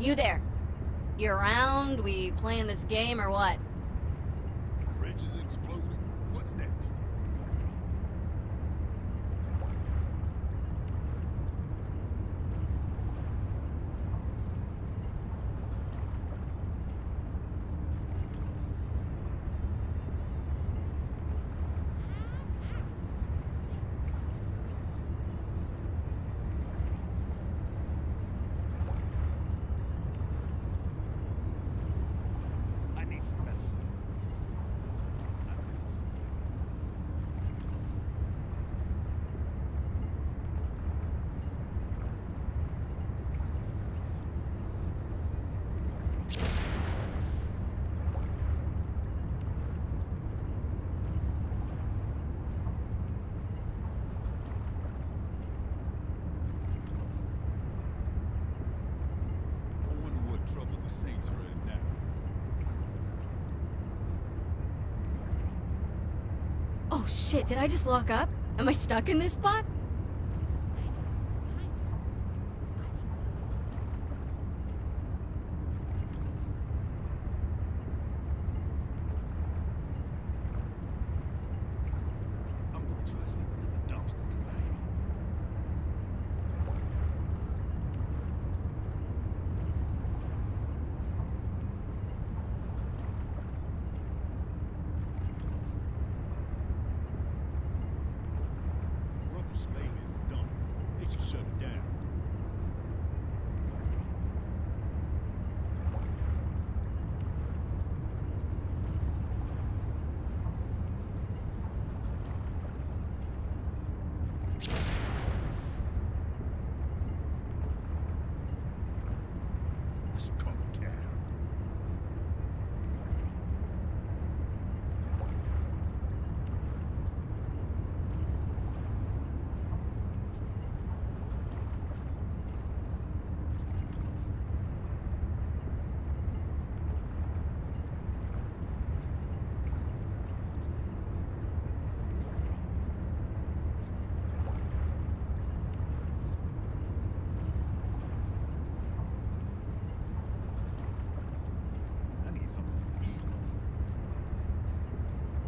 You there. You around? We playing this game or what? Bridge is exploding. What's next? Need some medicine. Trouble the Saints are in now. Shit, did I just lock up? Am I stuck in this spot? I'm gonna try in the dumpster tonight.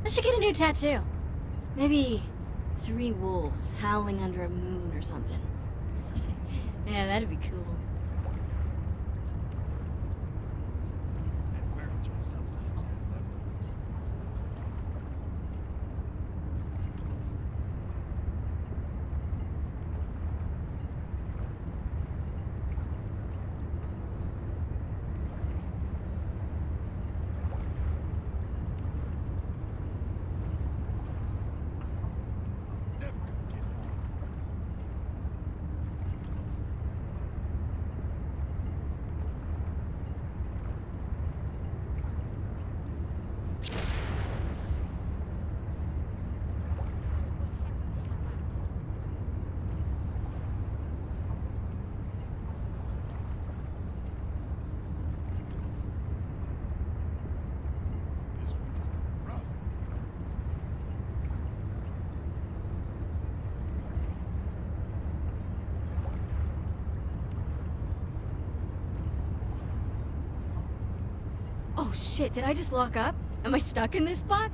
I should get a new tattoo. Maybe three wolves howling under a moon or something. yeah, that'd be cool. Oh shit, did I just lock up? Am I stuck in this spot?